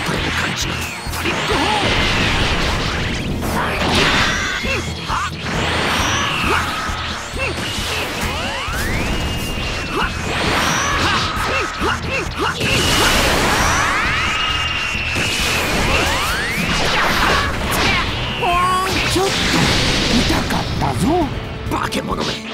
手を感じますリッちょっと痛かったぞ。化け物め。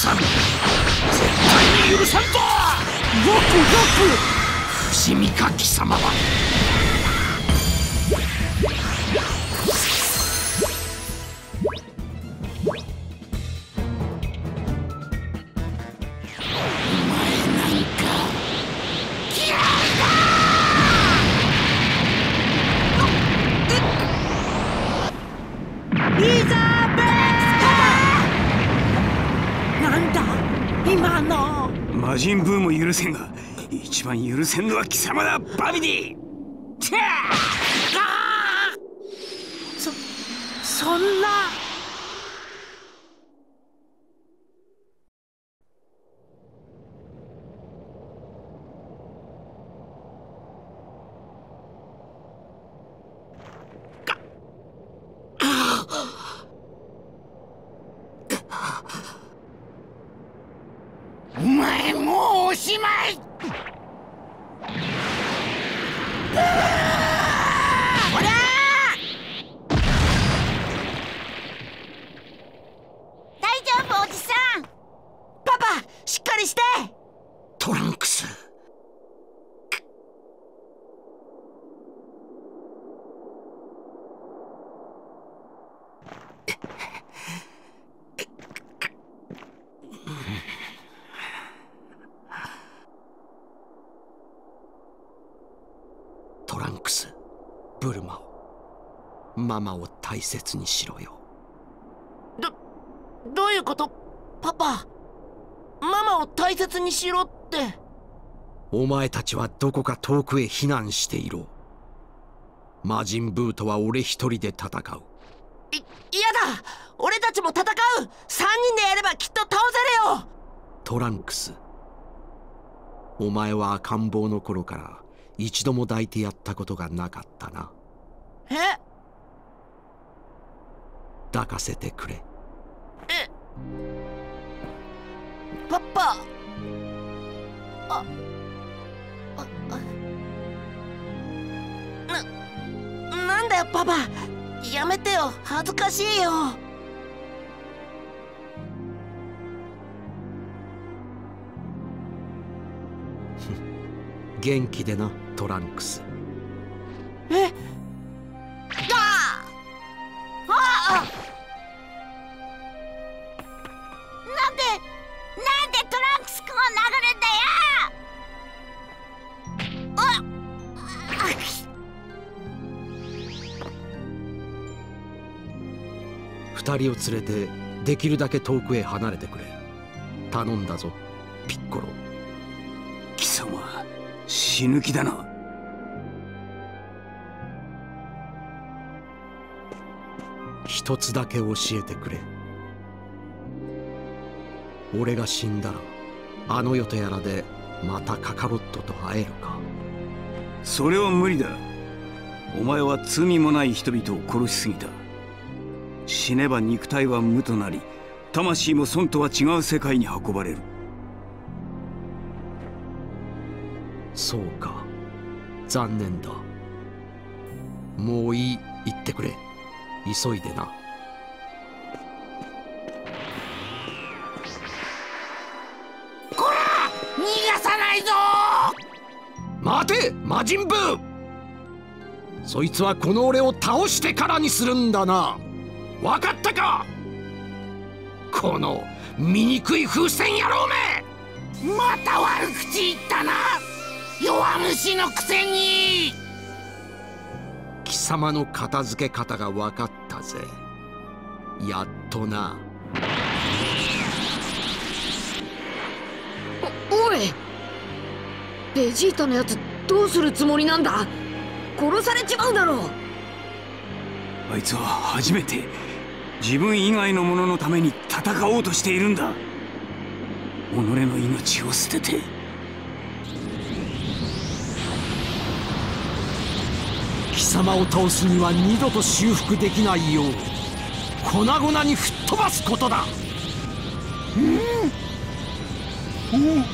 さん。絶対に許さんぞゴクゴク伏見か貴様は人ブーも許せんが一番許せんのは貴様だバビディ!そそんなお前もうおしまい！ほら!大丈夫おじさん。パパしっかりして！トランクストランクスブルマをママを大切にしろよ。どどういうこと？パパママを大切にしろって。お前たちはどこか遠くへ避難していろ。魔人ブーとは俺一人で戦う。い嫌だ！俺たちも戦う！三人でやればきっと倒せるよ！トランクス。お前は赤ん坊の頃から一度も抱いてやったことがなかったな。え？抱かせてくれ。えパパ。あああ。ななんだよパパ。やめてよ。恥ずかしいよ。元気でなトランクス。えあ殴るんだよあ二人を連れてできるだけ遠くへ離れてくれ。頼んだぞピッコロ。貴様死ぬ気だな。一つだけ教えてくれ。俺が死んだら。あの世とやらでまたカカロットと会えるか。それは無理だ。お前は罪もない人々を殺しすぎた。死ねば肉体は無となり魂も損とは違う世界に運ばれる。そうか。残念だ。もういい。言ってくれ。急いでな逃がさないぞ！待て魔人ブー！そいつはこの俺を倒してからにするんだな！分かったか？この醜い風船野郎め！また悪口言ったな！弱虫のくせに！貴様の片付け方が分かったぜ。やっとなベジータのやつどうするつもりなんだ？殺されちまうだろう。あいつは初めて自分以外の者のために戦おうとしているんだ。己の命を捨てて。貴様を倒すには二度と修復できないよう粉々に吹っ飛ばすことだ。も